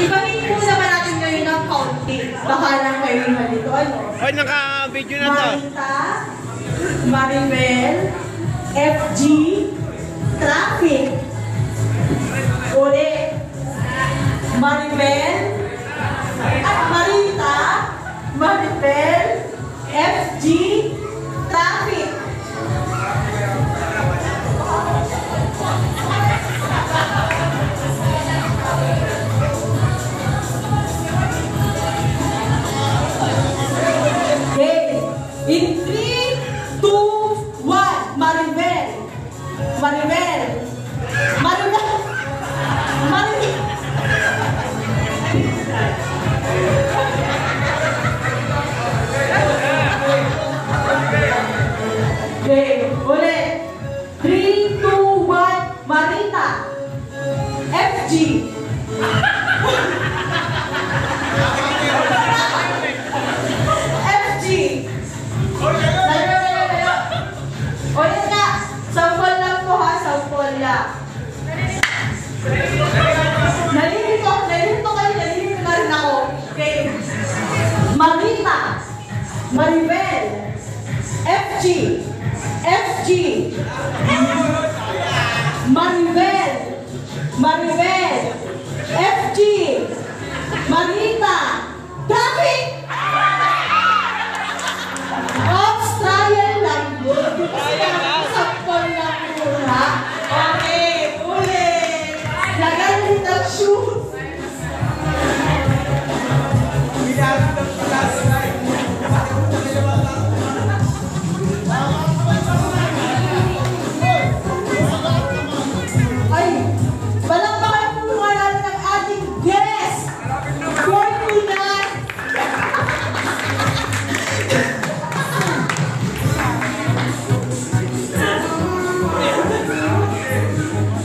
Ibahin muna ba natin ngayon ang counting? Baka lang kayo malito, ano? Hoy, naka-video na to. Marita, Maribel, FG, Traffic. Uli. Maribel, at Marita, Maribel, FG, In 3, 2, 1. Maribel. Maribel. Maribel. Maribel. Nalilito, nalilito kayo, nalilito na rin ako. Okay. Marita, Maribel, FG, FG, Maribel,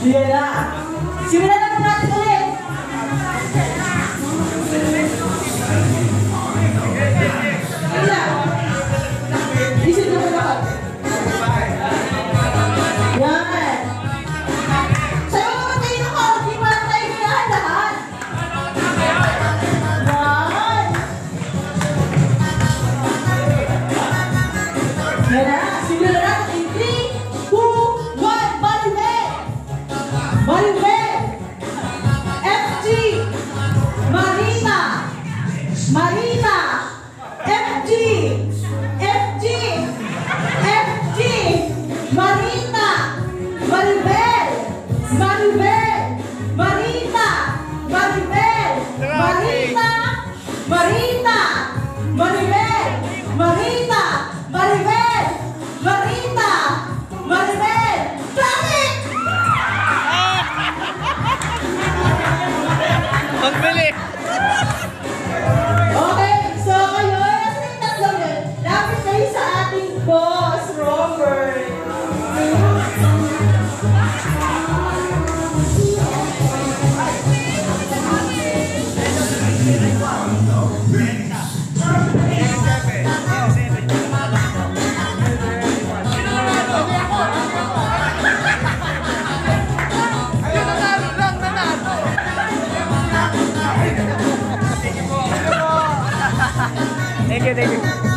Yan na. Simulan na natin Marina, FG, FG, FG, Marina, Maribel, Maribel, Marina, Maribel, Marina, Marina, Maribel, Marina, Maribel, Marina, Maribel, Bakit? Magbilis! नीचे देखें